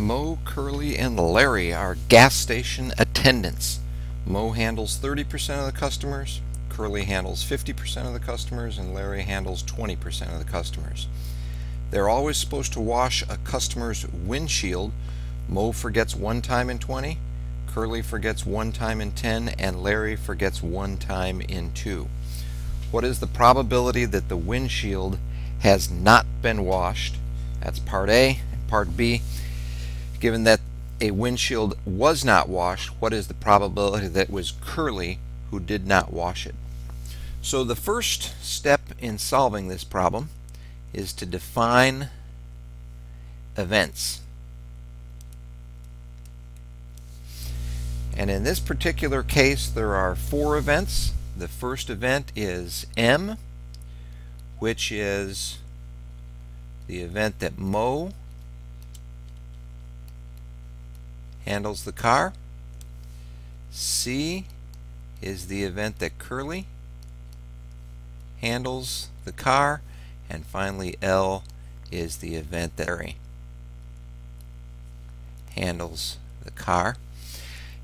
Mo, Curly, and Larry are gas station attendants. Mo handles 30% of the customers, Curly handles 50% of the customers, and Larry handles 20% of the customers. They're always supposed to wash a customer's windshield. Mo forgets one time in 20, Curly forgets one time in 10, and Larry forgets one time in 2. What is the probability that the windshield has not been washed? That's part A. Part B, given that a windshield was not washed, what is the probability that it was Curly who did not wash it? So the first step in solving this problem is to define events. And in this particular case, there are four events. The first event is M, which is the event that Mo handles the car. C is the event that Curly handles the car. And finally L is the event that Larry handles the car.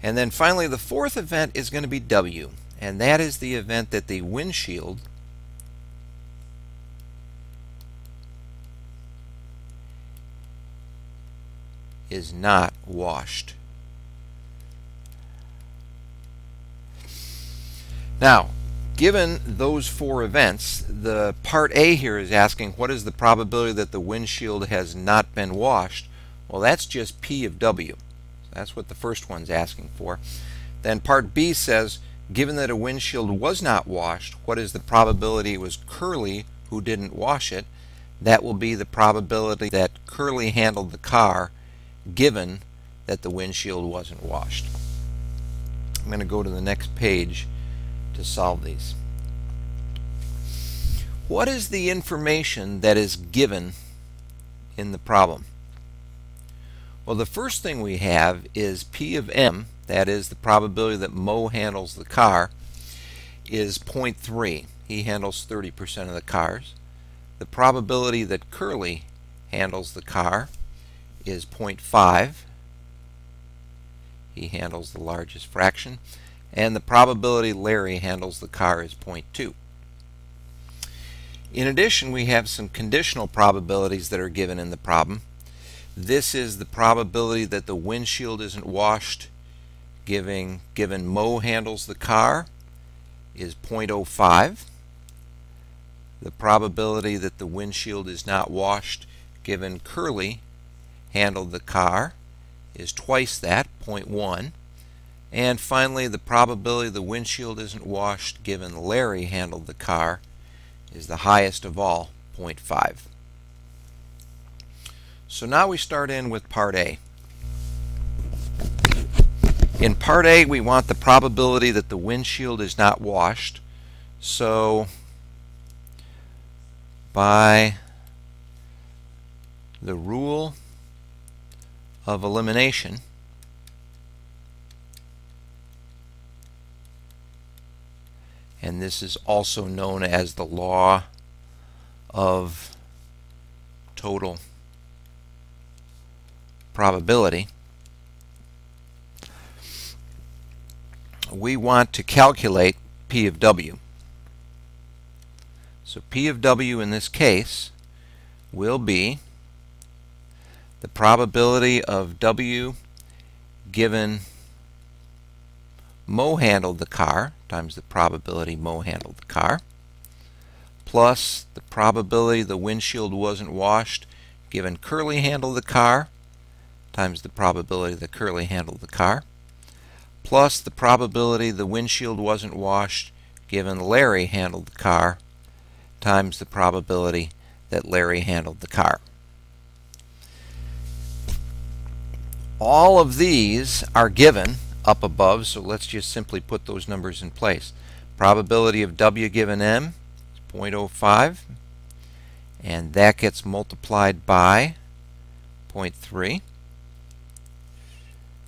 And then finally the fourth event is going to be W. And that is the event that the windshield is not washed. Now, given those four events, the part A here is asking what is the probability that the windshield has not been washed? Well, that's just P of W. That's what the first one's asking for. Then part B says, given that a windshield was not washed, what is the probability it was Curly who didn't wash it? That will be the probability that Curly handled the car given that the windshield wasn't washed. I'm going to go to the next page to solve these. What is the information that is given in the problem? Well, the first thing we have is P of M, that is the probability that Mo handles the car, is 0.3. He handles 30% of the cars. The probability that Curly handles the car is 0.5. He handles the largest fraction. And the probability Larry handles the car is 0.2. In addition, we have some conditional probabilities that are given in the problem. This is the probability that the windshield isn't washed giving, given Mo handles the car is 0.05. The probability that the windshield is not washed given Curly handled the car is twice that, 0.1. And finally, the probability the windshield isn't washed given Larry handled the car is the highest of all, 0.5. So now we start in with part A. In part A, we want the probability that the windshield is not washed. So by the rule of elimination. And this is also known as the law of total probability. We want to calculate P of W. So P of W in this case will be the probability of W given Mo handled the car times the probability Mo handled the car plus the probability the windshield wasn't washed given Curly handled the car times the probability that Curly handled the car plus the probability the windshield wasn't washed given Larry handled the car times the probability that Larry handled the car. All of these are given up above, so let's just simply put those numbers in place. Probability of W given M is 0.05, and that gets multiplied by 0.3.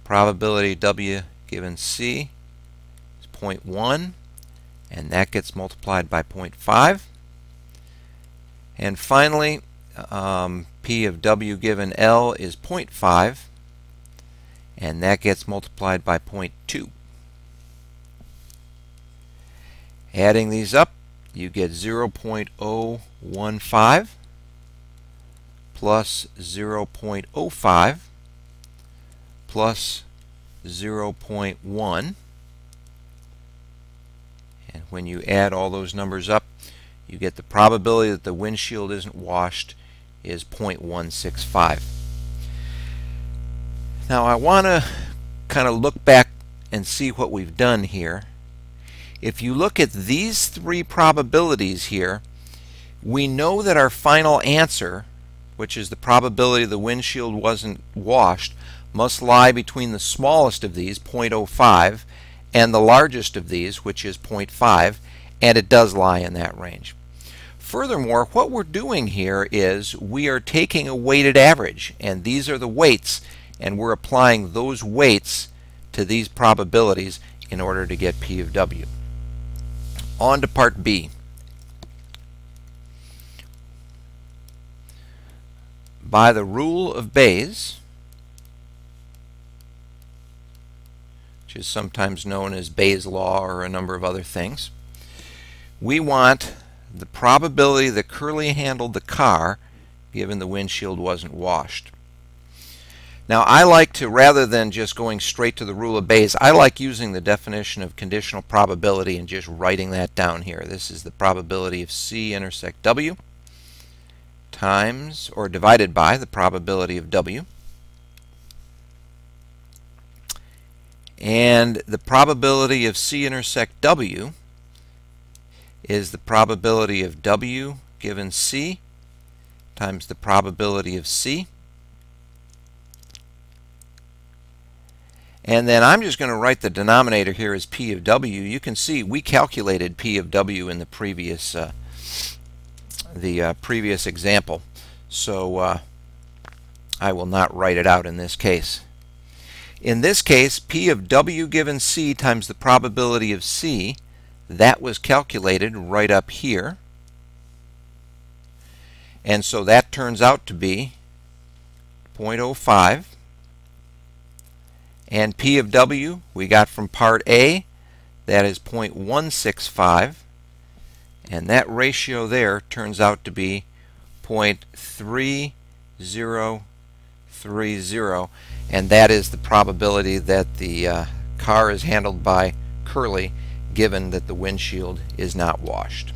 Probability W given C is 0.1, and that gets multiplied by 0.5. And finally, um, P of W given L is 0.5 and that gets multiplied by 0.2. Adding these up, you get 0.015 plus 0.05 plus 0.1 and when you add all those numbers up you get the probability that the windshield isn't washed is 0.165 now I want to kind of look back and see what we've done here if you look at these three probabilities here we know that our final answer which is the probability the windshield wasn't washed, must lie between the smallest of these, 0.05, and the largest of these, which is 0.5, and it does lie in that range. Furthermore, what we're doing here is we are taking a weighted average, and these are the weights, and we're applying those weights to these probabilities in order to get P of W. On to part B. by the rule of Bayes, which is sometimes known as Bayes' law or a number of other things, we want the probability that Curly handled the car given the windshield wasn't washed. Now I like to, rather than just going straight to the rule of Bayes, I like using the definition of conditional probability and just writing that down here. This is the probability of C intersect W times or divided by the probability of W. And the probability of C intersect W is the probability of W given C times the probability of C. And then I'm just going to write the denominator here as P of W. You can see we calculated P of W in the previous uh, the uh, previous example. So uh, I will not write it out in this case. In this case, P of W given C times the probability of C, that was calculated right up here. And so that turns out to be 0.05. And P of W we got from part A, that is 0.165 and that ratio there turns out to be 0.3030 and that is the probability that the uh, car is handled by Curly given that the windshield is not washed.